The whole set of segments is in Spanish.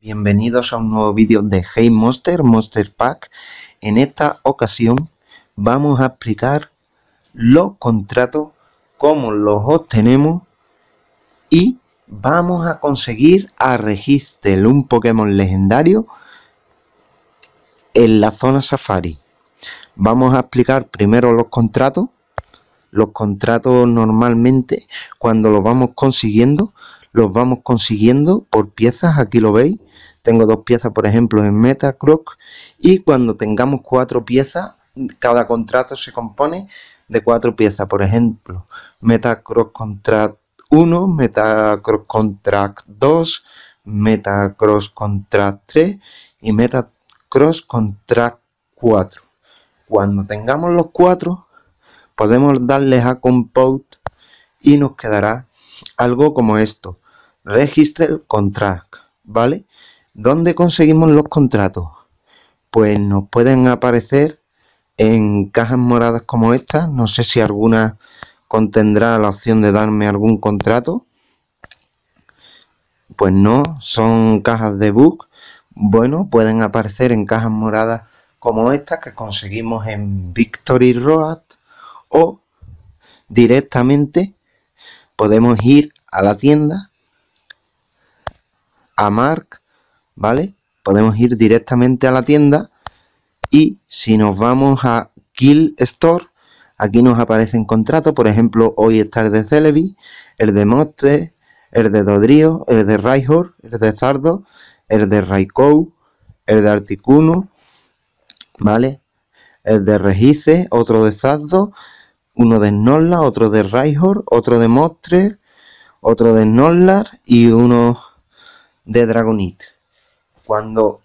Bienvenidos a un nuevo vídeo de Hey Monster, Monster Pack. En esta ocasión vamos a explicar los contratos, cómo los obtenemos y vamos a conseguir a Register, un Pokémon legendario en la zona Safari. Vamos a explicar primero los contratos. Los contratos normalmente cuando los vamos consiguiendo, los vamos consiguiendo por piezas, aquí lo veis. Tengo dos piezas, por ejemplo, en Metacroc y cuando tengamos cuatro piezas, cada contrato se compone de cuatro piezas, por ejemplo, Metacross Contract 1, Metacross Contract 2, Metacross Contract 3 y Metacross Contract 4. Cuando tengamos los cuatro, podemos darles a Compose y nos quedará algo como esto. Register Contract, ¿vale? ¿Dónde conseguimos los contratos? Pues nos pueden aparecer en cajas moradas como esta. No sé si alguna contendrá la opción de darme algún contrato. Pues no, son cajas de book. Bueno, pueden aparecer en cajas moradas como estas que conseguimos en Victory Road o directamente podemos ir a la tienda a Mark, ¿vale? Podemos ir directamente a la tienda y si nos vamos a Kill Store, aquí nos aparecen contratos, por ejemplo, hoy está el de Celebi, el de Monster, el de Dodrio, el de Raihor, el de Zardo, el de Raikou, el de Articuno, ¿vale? El de Regice, otro de Zardo, uno de Snorlax, otro de Raihor, otro de Monster, otro de Snorlax y uno de Dragonite. Cuando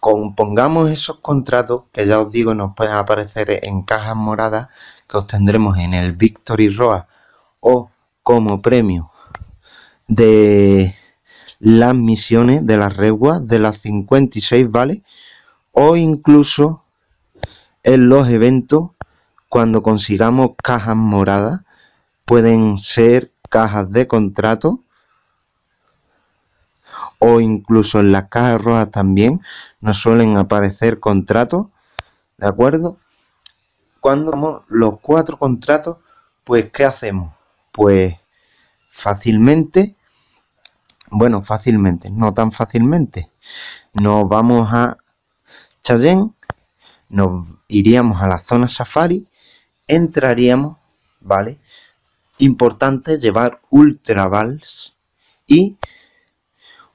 compongamos esos contratos, que ya os digo nos pueden aparecer en cajas moradas que obtendremos en el Victory Roa o como premio de las misiones de las reguas de las 56, ¿vale? O incluso en los eventos cuando consigamos cajas moradas pueden ser cajas de contrato o incluso en las cajas rojas también nos suelen aparecer contratos, ¿de acuerdo? Cuando tenemos los cuatro contratos, pues ¿qué hacemos? Pues fácilmente, bueno, fácilmente, no tan fácilmente, nos vamos a Chayenne, nos iríamos a la zona safari, entraríamos, ¿vale? Importante llevar Ultra Vals y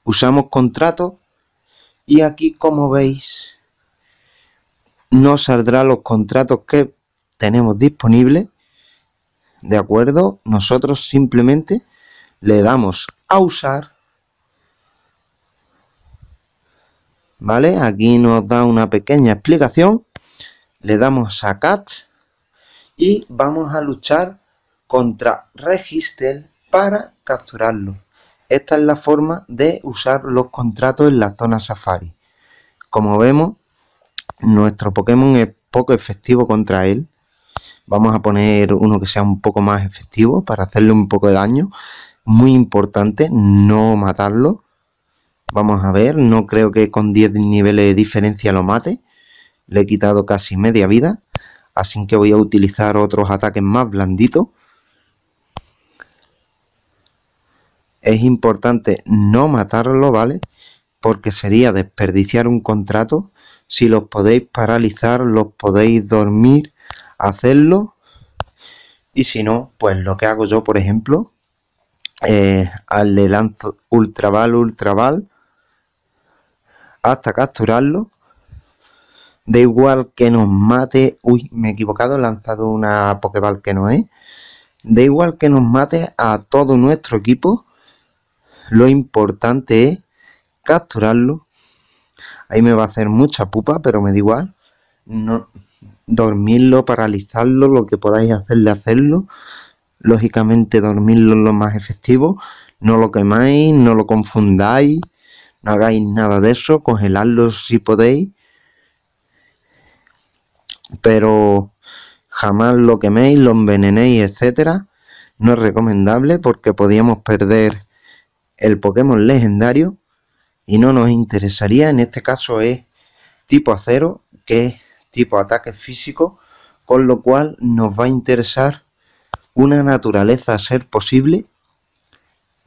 usamos contrato y aquí como veis nos saldrá los contratos que tenemos disponibles de acuerdo nosotros simplemente le damos a usar vale aquí nos da una pequeña explicación le damos a catch y vamos a luchar contra register para capturarlo esta es la forma de usar los contratos en la zona Safari. Como vemos, nuestro Pokémon es poco efectivo contra él. Vamos a poner uno que sea un poco más efectivo para hacerle un poco de daño. Muy importante, no matarlo. Vamos a ver, no creo que con 10 niveles de diferencia lo mate. Le he quitado casi media vida. Así que voy a utilizar otros ataques más blanditos es importante no matarlo, ¿vale? Porque sería desperdiciar un contrato. Si los podéis paralizar, los podéis dormir, hacerlo. Y si no, pues lo que hago yo, por ejemplo, eh, le lanzo ultraval, ultraval, hasta capturarlo. Da igual que nos mate. Uy, me he equivocado, he lanzado una Pokéball que no es. Da igual que nos mate a todo nuestro equipo lo importante es capturarlo. Ahí me va a hacer mucha pupa, pero me da igual. No, dormirlo, paralizarlo, lo que podáis hacerle, hacerlo. Lógicamente dormirlo lo más efectivo. No lo quemáis, no lo confundáis. No hagáis nada de eso. Congelarlo si podéis. pero jamás lo queméis, lo envenenéis, etcétera. No es recomendable porque podíamos perder el Pokémon legendario y no nos interesaría. En este caso es tipo acero, que es tipo ataque físico, con lo cual nos va a interesar una naturaleza a ser posible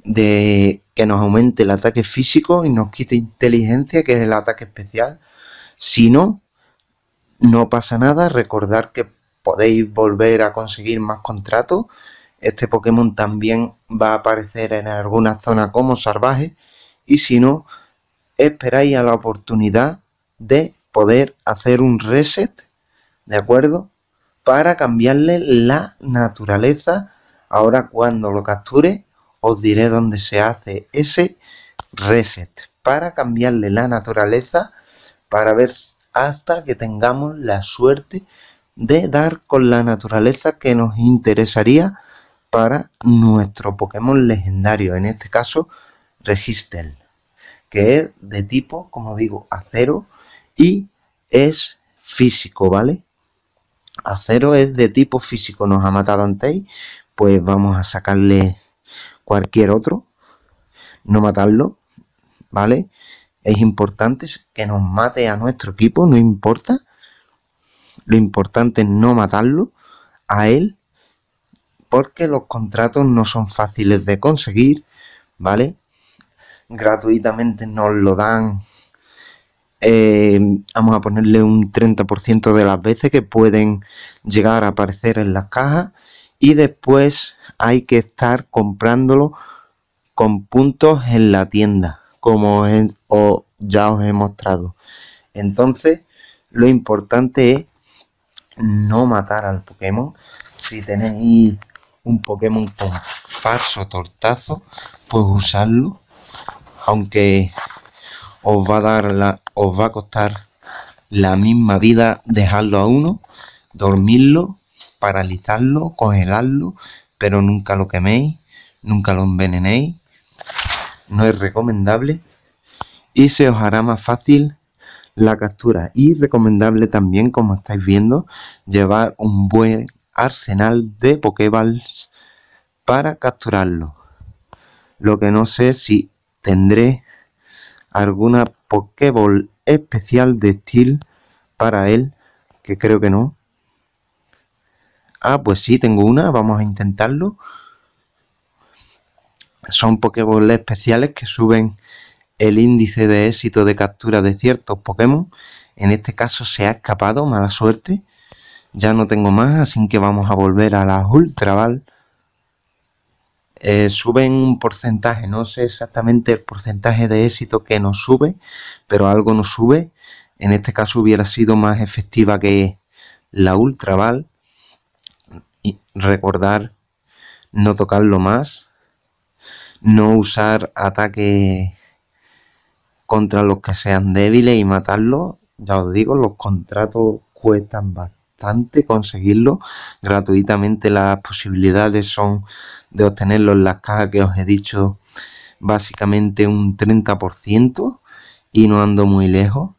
de que nos aumente el ataque físico y nos quite inteligencia, que es el ataque especial. Si no, no pasa nada. Recordar que podéis volver a conseguir más contratos. Este Pokémon también va a aparecer en alguna zona como salvaje. Y si no, esperáis a la oportunidad de poder hacer un reset, ¿de acuerdo? Para cambiarle la naturaleza. Ahora cuando lo capture os diré dónde se hace ese reset para cambiarle la naturaleza para ver hasta que tengamos la suerte de dar con la naturaleza que nos interesaría para nuestro Pokémon legendario, en este caso Registel, que es de tipo, como digo, acero y es físico, ¿vale? Acero es de tipo físico, nos ha matado antes, pues vamos a sacarle cualquier otro, no matarlo, ¿vale? Es importante que nos mate a nuestro equipo, no importa. Lo importante es no matarlo a él, porque los contratos no son fáciles de conseguir, ¿vale? Gratuitamente nos lo dan, eh, vamos a ponerle un 30% de las veces que pueden llegar a aparecer en las cajas y después hay que estar comprándolo con puntos en la tienda, como ya os he mostrado. Entonces, lo importante es no matar al Pokémon. Si tenéis un Pokémon con falso tortazo, pues usarlo. Aunque os va a dar la, os va a costar la misma vida dejarlo a uno, dormirlo paralizarlo, congelarlo, pero nunca lo queméis, nunca lo envenenéis. No es recomendable y se os hará más fácil la captura. Y recomendable también, como estáis viendo, llevar un buen arsenal de Pokéballs para capturarlo. Lo que no sé si tendré alguna Pokéball especial de Steel para él, que creo que no. Ah, pues sí, tengo una, vamos a intentarlo. Son Pokéball especiales que suben el índice de éxito de captura de ciertos Pokémon. En este caso se ha escapado, mala suerte. Ya no tengo más, así que vamos a volver a la Ultra eh, suben un porcentaje, no sé exactamente el porcentaje de éxito que nos sube, pero algo nos sube. En este caso hubiera sido más efectiva que la Ultraval recordar no tocarlo más, no usar ataques contra los que sean débiles y matarlos. Ya os digo, los contratos cuestan bastante conseguirlo gratuitamente. Las posibilidades son de obtenerlo en las cajas que os he dicho básicamente un 30% y no ando muy lejos.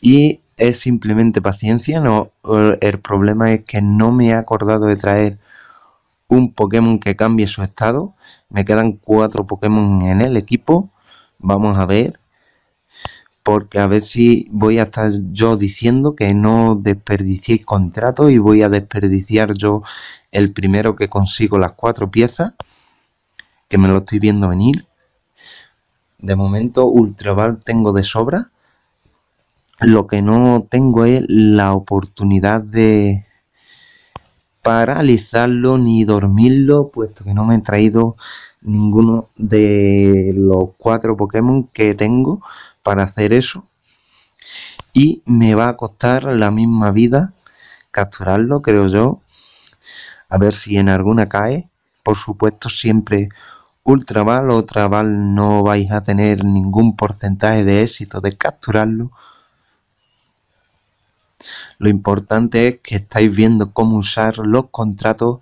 Y es simplemente paciencia. No, el problema es que no me he acordado de traer un Pokémon que cambie su estado. Me quedan cuatro Pokémon en el equipo. Vamos a ver. Porque a ver si voy a estar yo diciendo que no desperdiciéis contrato y voy a desperdiciar yo el primero que consigo las cuatro piezas. Que me lo estoy viendo venir. De momento Ultraval tengo de sobra. Lo que no tengo es la oportunidad de paralizarlo ni dormirlo, puesto que no me he traído ninguno de los cuatro Pokémon que tengo para hacer eso. Y me va a costar la misma vida capturarlo, creo yo. A ver si en alguna cae. Por supuesto, siempre Ultra Ball o Traval no vais a tener ningún porcentaje de éxito de capturarlo lo importante es que estáis viendo cómo usar los contratos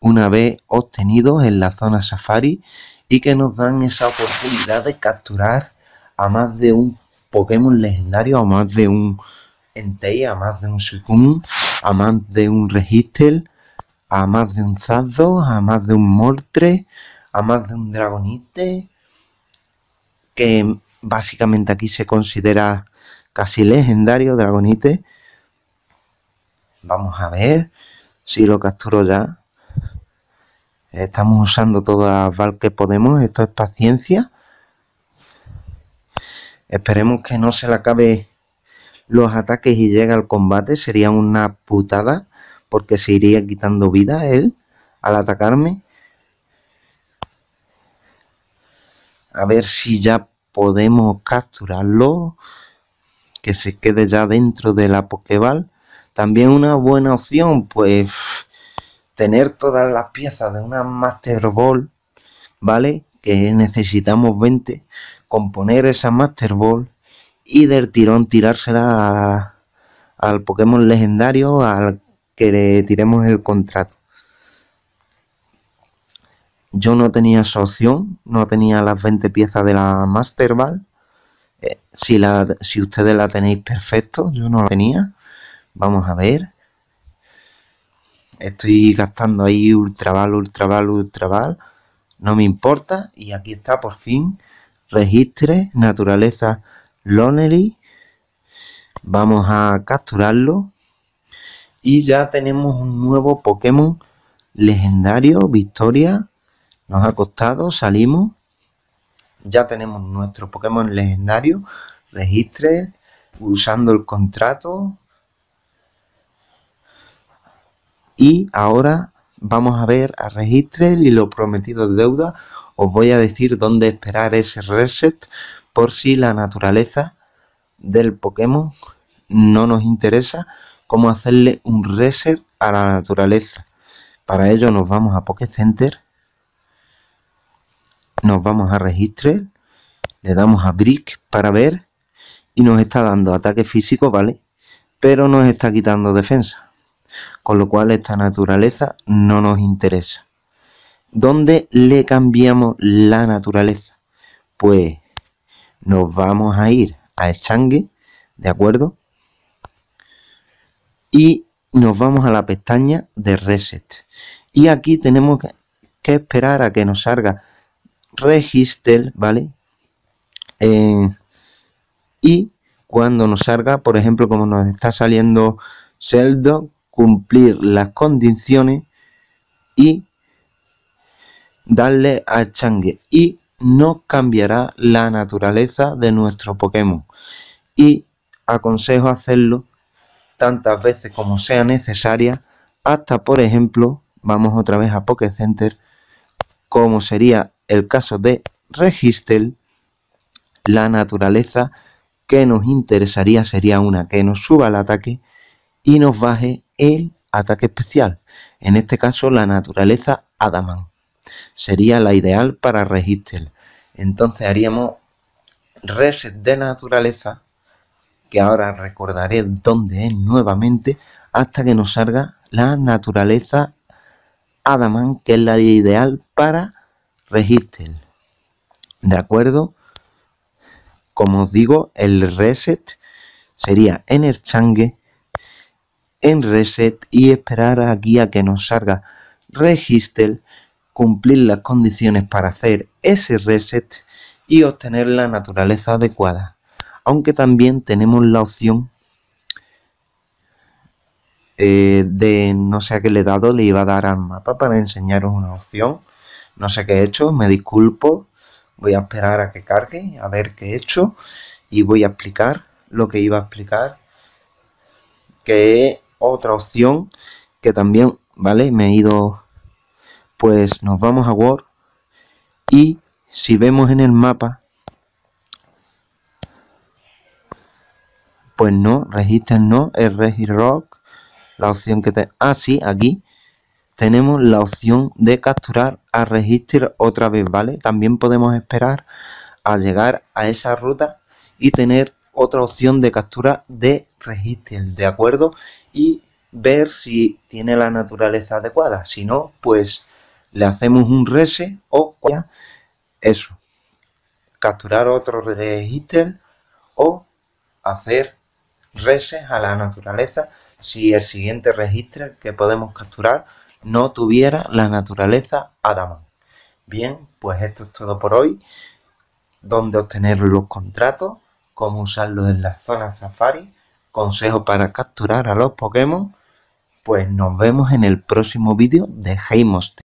una vez obtenidos en la zona Safari y que nos dan esa oportunidad de capturar a más de un Pokémon legendario, a más de un Entei a más de un Suicune, a más de un Register, a más de un Zapdos, a más de un Moltres, a más de un Dragonite, que básicamente aquí se considera casi legendario Dragonite. Vamos a ver si lo capturo ya. Estamos usando todas las val que podemos, esto es paciencia. Esperemos que no se le acabe los ataques y llegue al combate, sería una putada, porque se iría quitando vida él al atacarme. A ver si ya podemos capturarlo, que se quede ya dentro de la Pokéball. También una buena opción, pues tener todas las piezas de una Master Ball, ¿vale? Que necesitamos 20, componer esa Master Ball y del tirón tirársela al Pokémon legendario al que le tiremos el contrato. Yo no tenía esa opción, no tenía las 20 piezas de la Master Ball. Eh, si, la, si ustedes la tenéis perfecto, yo no la tenía. Vamos a ver. Estoy gastando ahí Ultra Ultra Ultra Ball. No me importa. Y aquí está por fin. Registre, naturaleza Lonely. Vamos a capturarlo. Y ya tenemos un nuevo Pokémon legendario, Victoria. Nos ha costado, salimos. Ya tenemos nuestro Pokémon legendario. Registre, usando el contrato. Y ahora vamos a ver a Registre y lo prometido de deuda. Os voy a decir dónde esperar ese reset por si la naturaleza del Pokémon no nos interesa, cómo hacerle un reset a la naturaleza. Para ello nos vamos a Poké Center, nos vamos a Registre, le damos a Brick para ver y nos está dando ataque físico, ¿vale? Pero nos está quitando defensa. Con lo cual esta naturaleza no nos interesa. ¿Dónde le cambiamos la naturaleza? Pues nos vamos a ir a Echangue, ¿de acuerdo? Y nos vamos a la pestaña de Reset. Y aquí tenemos que esperar a que nos salga Register, ¿vale? Y cuando nos salga, por ejemplo, como nos está saliendo Seldo, cumplir las condiciones y darle a Changue. Y no cambiará la naturaleza de nuestro Pokémon. Y aconsejo hacerlo tantas veces como sea necesaria. Hasta por ejemplo vamos otra vez a Center como sería el caso de Register. La naturaleza que nos interesaría sería una que nos suba el ataque y nos baje el ataque especial en este caso la naturaleza Adaman sería la ideal para Register. Entonces haríamos reset de naturaleza, que ahora recordaré dónde es nuevamente, hasta que nos salga la naturaleza Adaman, que es la ideal para Register. ¿De acuerdo? Como os digo, el reset sería en el changue, en reset y esperar aquí a que nos salga register cumplir las condiciones para hacer ese reset y obtener la naturaleza adecuada. Aunque también tenemos la opción eh, de no sé a qué le he dado, le iba a dar al mapa para enseñaros una opción. No sé qué he hecho, me disculpo. Voy a esperar a que cargue, a ver qué he hecho y voy a explicar lo que iba a explicar. Que otra opción que también, ¿vale? Me he ido pues nos vamos a Word y si vemos en el mapa pues no, register no, es Regis Rock la opción que te... Ah, aquí tenemos la opción de capturar a Register otra vez, ¿vale? También podemos esperar a llegar a esa ruta y tener otra opción de captura de Register, ¿de acuerdo? Y ver si tiene la naturaleza adecuada. Si no, pues le hacemos un reset o eso, capturar otro registro o hacer reses a la naturaleza si el siguiente registro que podemos capturar no tuviera la naturaleza Adamant. Bien, pues esto es todo por hoy. Dónde obtener los contratos, cómo usarlos en la zona Safari, consejos para capturar a los Pokémon. Pues nos vemos en el próximo vídeo de Heimoste.